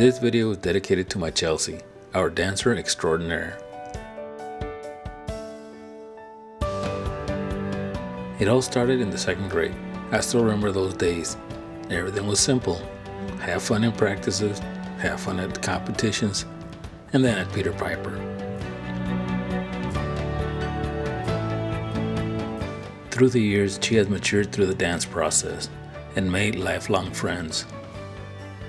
This video is dedicated to my Chelsea, our dancer extraordinaire. It all started in the second grade. I still remember those days. Everything was simple. Have fun in practices, have fun at competitions, and then at Peter Piper. Through the years, she has matured through the dance process and made lifelong friends.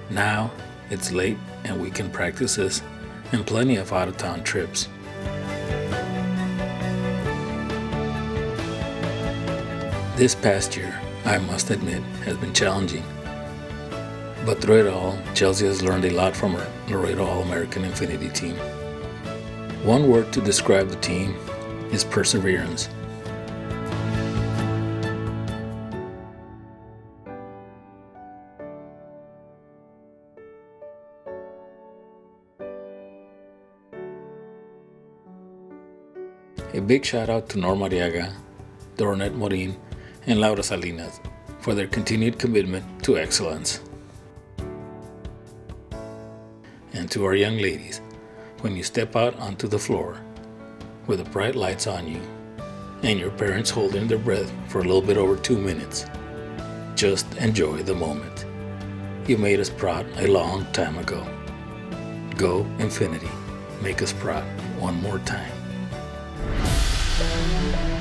Now, it's late and weekend practices and plenty of out of town trips. This past year, I must admit, has been challenging. But through it all, Chelsea has learned a lot from her Laredo All American Infinity team. One word to describe the team is perseverance. A big shout out to Norma Arriaga, Dornet Morin, and Laura Salinas for their continued commitment to excellence. And to our young ladies, when you step out onto the floor with the bright lights on you and your parents holding their breath for a little bit over two minutes, just enjoy the moment. You made us proud a long time ago. Go Infinity. Make us proud one more time. Música